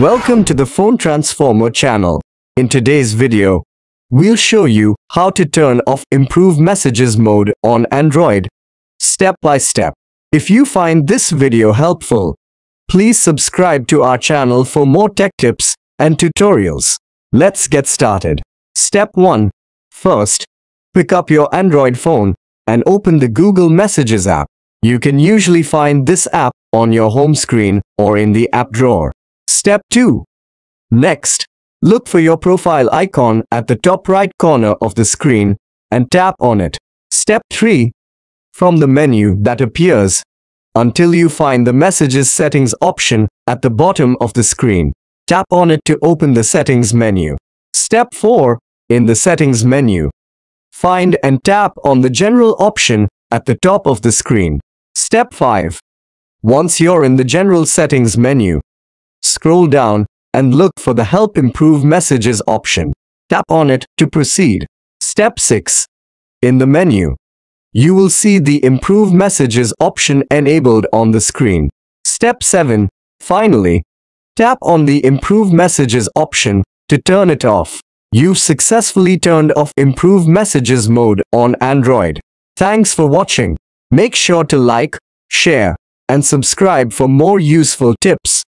Welcome to the Phone Transformer channel. In today's video, we'll show you how to turn off Improve Messages mode on Android, step by step. If you find this video helpful, please subscribe to our channel for more tech tips and tutorials. Let's get started. Step 1. First, pick up your Android phone and open the Google Messages app. You can usually find this app on your home screen or in the app drawer. Step 2. Next, look for your profile icon at the top right corner of the screen and tap on it. Step 3. From the menu that appears, until you find the Messages settings option at the bottom of the screen. Tap on it to open the settings menu. Step 4. In the settings menu, find and tap on the general option at the top of the screen. Step 5. Once you're in the general settings menu, scroll down and look for the Help Improve Messages option. Tap on it to proceed. Step 6. In the menu, you will see the Improve Messages option enabled on the screen. Step 7. Finally, tap on the Improve Messages option to turn it off. You've successfully turned off Improve Messages mode on Android. Thanks for watching. Make sure to like, share, and subscribe for more useful tips.